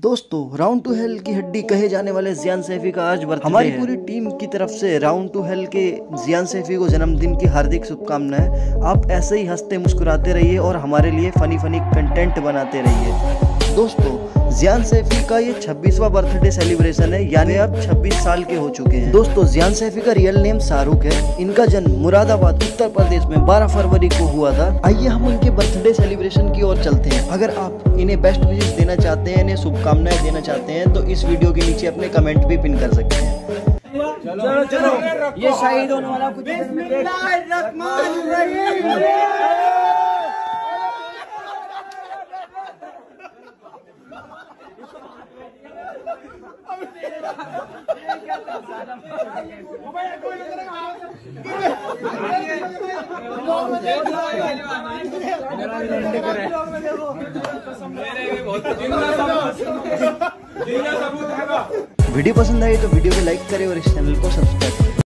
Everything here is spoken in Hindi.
दोस्तों राउंड टू हेल की हड्डी कहे जाने वाले जियान सैफी का आज बर्थडे हमारी पूरी टीम की तरफ़ से राउंड टू हेल के जियान सैफी को जन्मदिन की हार्दिक शुभकामनाएँ। आप ऐसे ही हँसते मुस्कुराते रहिए और हमारे लिए फनी फनी कंटेंट बनाते रहिए। दोस्तों जियान सैफी का ये 26वां बर्थडे सेलिब्रेशन है यानी अब 26 साल के हो चुके हैं। दोस्तों जियान सैफी का रियल नेम शाहरुख है। इनका जन्म मुरादाबाद उत्तर प्रदेश में 12 फरवरी को हुआ था। आइए हम उनके बर्थडे सेलिब्रेशन की ओर चलते हैं। अगर आप इन्हें बेस्ट विशेष देना चाहते हैं इन्हें शुभकामनाएँ देना चाहते हैं तो इस वीडियो के नीचे अपने कमेंट भी पिन कर सकते हैं। चलो चलो ये शहीद होने वाला कुछ वीडियो पसंद आई तो वीडियो को लाइक करें और इस चैनल को सब्सक्राइब करें।